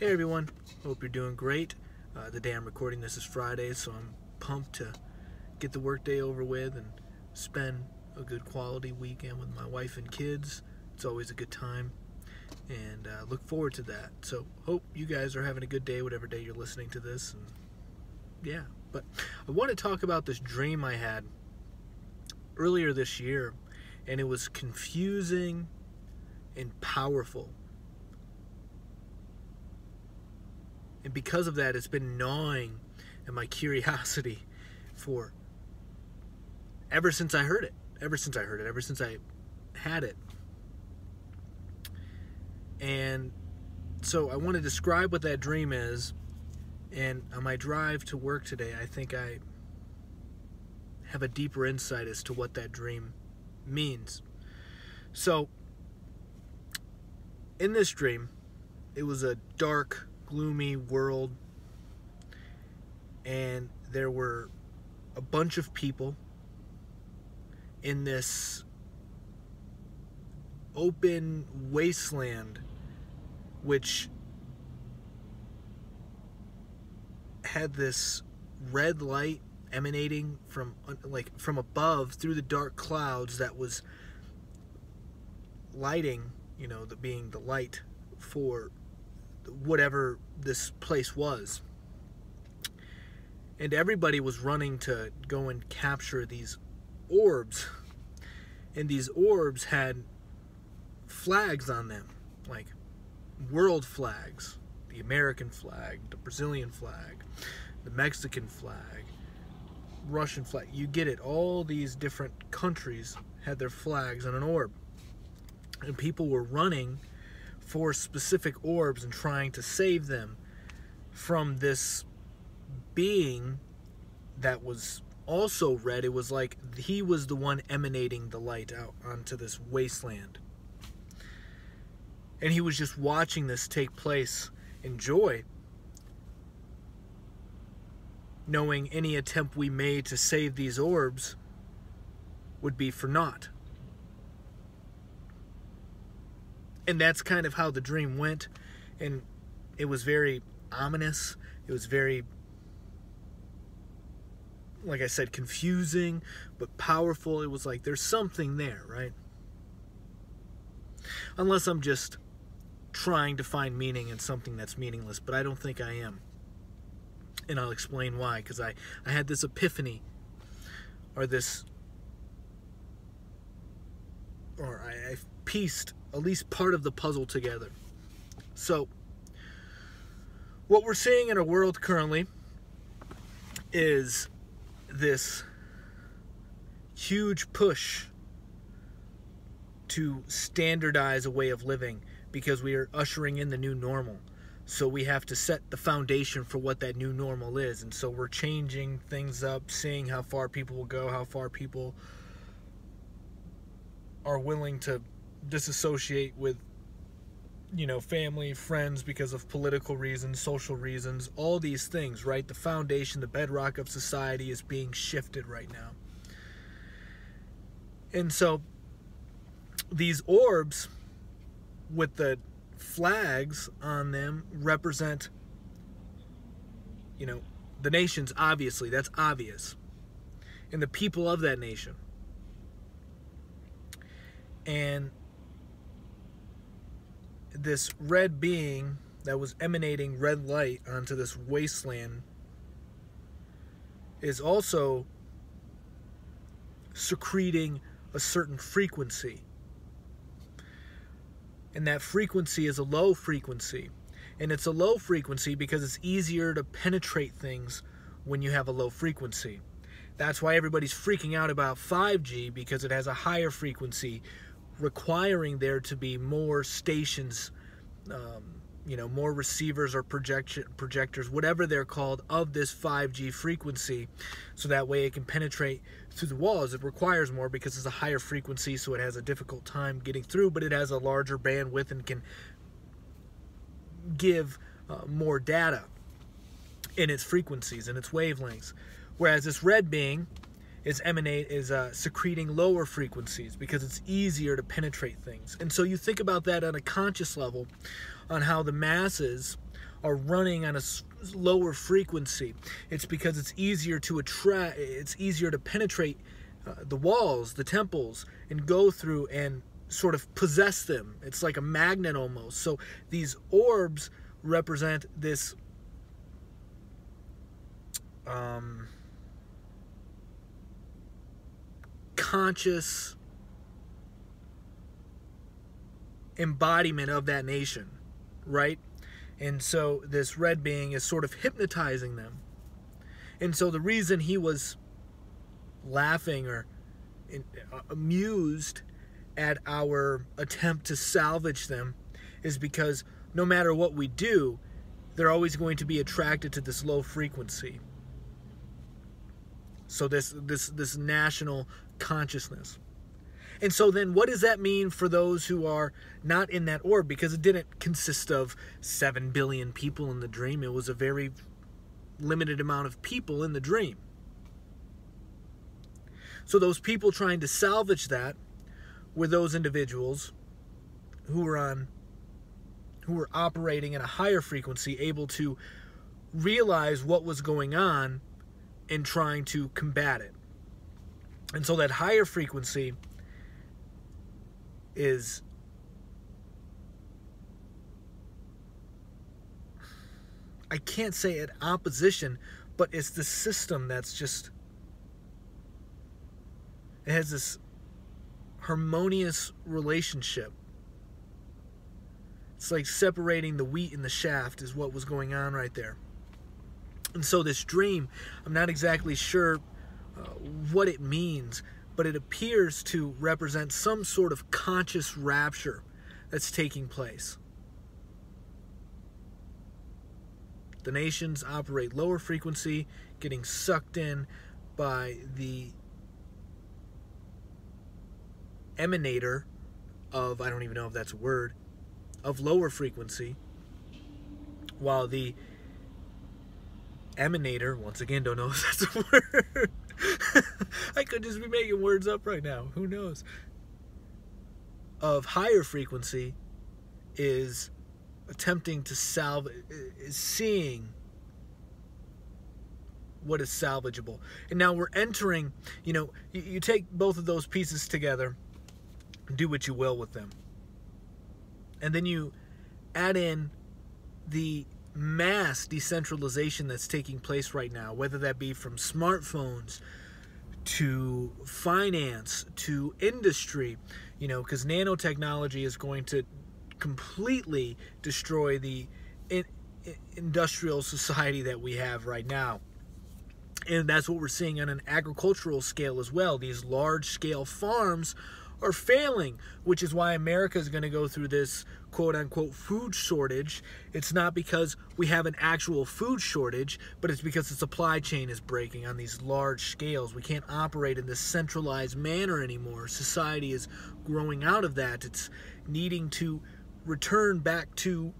Hey everyone, hope you're doing great. Uh, the day I'm recording this is Friday, so I'm pumped to get the workday over with and spend a good quality weekend with my wife and kids. It's always a good time, and uh, look forward to that. So, hope you guys are having a good day, whatever day you're listening to this. And yeah, but I want to talk about this dream I had earlier this year, and it was confusing and powerful And because of that, it's been gnawing at my curiosity for ever since I heard it. Ever since I heard it. Ever since I had it. And so I want to describe what that dream is. And on my drive to work today, I think I have a deeper insight as to what that dream means. So, in this dream, it was a dark, gloomy world, and there were a bunch of people in this open wasteland which had this red light emanating from like from above through the dark clouds that was lighting you know the being the light for whatever this place was. And everybody was running to go and capture these orbs. And these orbs had flags on them, like world flags the American flag, the Brazilian flag, the Mexican flag, Russian flag. You get it. All these different countries had their flags on an orb. And people were running for specific orbs and trying to save them from this being that was also red. It was like he was the one emanating the light out onto this wasteland. And he was just watching this take place in joy, knowing any attempt we made to save these orbs would be for naught. And that's kind of how the dream went. And it was very ominous. It was very like i said confusing but powerful. It was like there's something there right? Unless i'm just trying to find meaning in something that's meaningless but i don't think i am. And i'll explain why because i i had this epiphany or this or I, I pieced at least part of the puzzle together. So, what we're seeing in our world currently is this huge push to standardize a way of living because we are ushering in the new normal. So we have to set the foundation for what that new normal is. And so we're changing things up, seeing how far people will go, how far people are willing to disassociate with you know family friends because of political reasons social reasons all these things right? The foundation the bedrock of society is being shifted right now. And so these orbs with the flags on them represent you know the nations obviously. That's obvious. And the people of that nation. And this red being that was emanating red light onto this wasteland is also secreting a certain frequency. And that frequency is a low frequency. And it's a low frequency because it's easier to penetrate things when you have a low frequency. That's why everybody's freaking out about 5G because it has a higher frequency requiring there to be more stations, um, you know, more receivers or projection projectors, whatever they're called, of this 5G frequency, so that way it can penetrate through the walls. It requires more because it's a higher frequency, so it has a difficult time getting through, but it has a larger bandwidth and can give uh, more data in its frequencies and its wavelengths. Whereas this red being is emanate is uh, secreting lower frequencies because it's easier to penetrate things. And so you think about that on a conscious level, on how the masses are running on a lower frequency. It's because it's easier to attract, it's easier to penetrate uh, the walls, the temples, and go through and sort of possess them. It's like a magnet almost. So these orbs represent this um, conscious embodiment of that nation, right? And so this red being is sort of hypnotizing them. And so the reason he was laughing or uh, amused at our attempt to salvage them is because no matter what we do, they're always going to be attracted to this low frequency. So this this this national consciousness. And so then what does that mean for those who are not in that orb because it didn't consist of 7 billion people in the dream. It was a very limited amount of people in the dream. So those people trying to salvage that were those individuals who were on who were operating at a higher frequency able to realize what was going on and trying to combat it. And so that higher frequency is I can't say at opposition, but it's the system that's just it has this harmonious relationship. It's like separating the wheat and the shaft is what was going on right there. And so this dream, I'm not exactly sure uh, what it means, but it appears to represent some sort of conscious rapture that's taking place. The nations operate lower frequency, getting sucked in by the emanator of, I don't even know if that's a word, of lower frequency, while the emanator, once again, don't know if that's a word. I could just be making words up right now. Who knows? Of higher frequency is attempting to salvage, is seeing what is salvageable. And now we're entering, you know, you, you take both of those pieces together, and do what you will with them. And then you add in the mass decentralization that's taking place right now, whether that be from smartphones to finance to industry, you know, because nanotechnology is going to completely destroy the in, in industrial society that we have right now. And that's what we're seeing on an agricultural scale as well. These large scale farms are failing, which is why America is going to go through this quote unquote food shortage. It's not because we have an actual food shortage, but it's because the supply chain is breaking on these large scales. We can't operate in this centralized manner anymore. Society is growing out of that. It's needing to return back to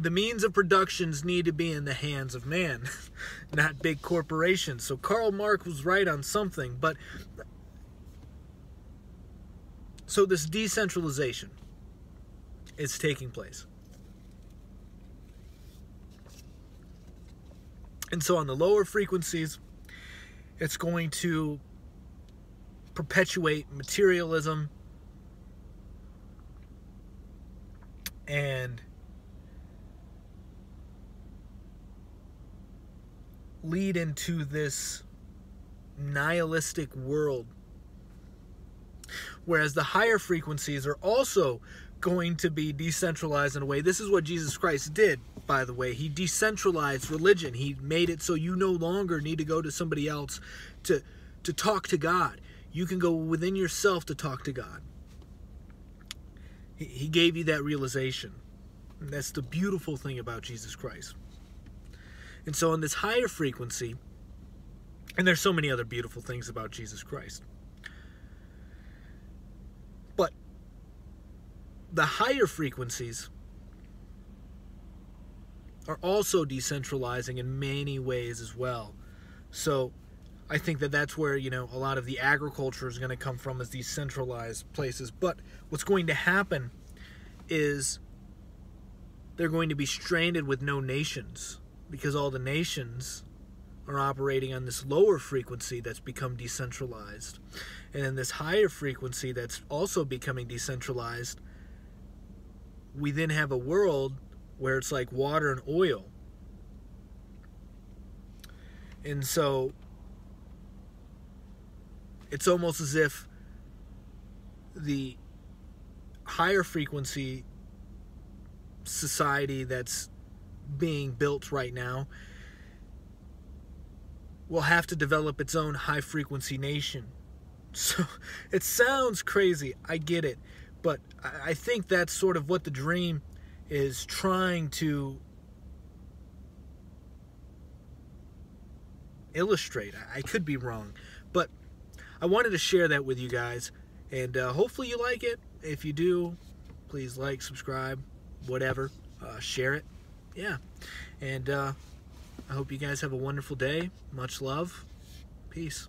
the means of productions need to be in the hands of man, not big corporations. So Karl Marx was right on something, but so this decentralization is taking place. And so on the lower frequencies, it's going to perpetuate materialism and lead into this nihilistic world Whereas the higher frequencies are also going to be decentralized in a way. This is what Jesus Christ did, by the way. He decentralized religion. He made it so you no longer need to go to somebody else to to talk to God. You can go within yourself to talk to God. He, he gave you that realization. And that's the beautiful thing about Jesus Christ. And so on this higher frequency, and there's so many other beautiful things about Jesus Christ. The higher frequencies are also decentralizing in many ways as well. So I think that that's where, you know, a lot of the agriculture is going to come from as these centralized places. But what's going to happen is they're going to be stranded with no nations because all the nations are operating on this lower frequency that's become decentralized. And then this higher frequency that's also becoming decentralized, we then have a world where it's like water and oil. And so it's almost as if the higher frequency society that's being built right now will have to develop its own high frequency nation. So it sounds crazy, I get it, but I think that's sort of what the dream is trying to illustrate. I could be wrong, but I wanted to share that with you guys, and uh, hopefully you like it. If you do, please like, subscribe, whatever, uh, share it. Yeah, and uh, I hope you guys have a wonderful day. Much love. Peace.